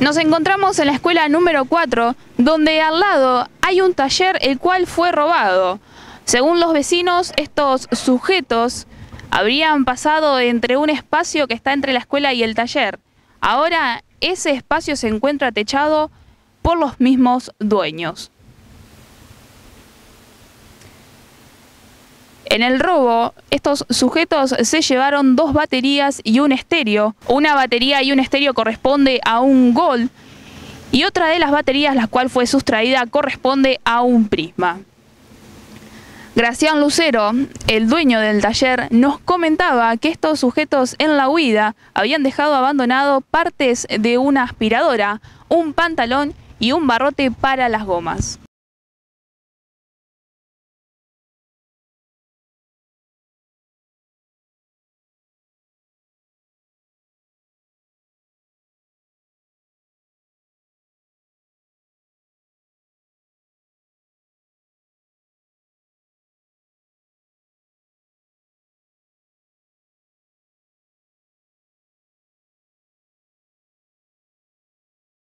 Nos encontramos en la escuela número 4, donde al lado hay un taller el cual fue robado. Según los vecinos, estos sujetos habrían pasado entre un espacio que está entre la escuela y el taller. Ahora ese espacio se encuentra techado por los mismos dueños. En el robo, estos sujetos se llevaron dos baterías y un estéreo. Una batería y un estéreo corresponde a un Gol y otra de las baterías, la cual fue sustraída, corresponde a un Prisma. Gracián Lucero, el dueño del taller, nos comentaba que estos sujetos en la huida habían dejado abandonado partes de una aspiradora, un pantalón y un barrote para las gomas.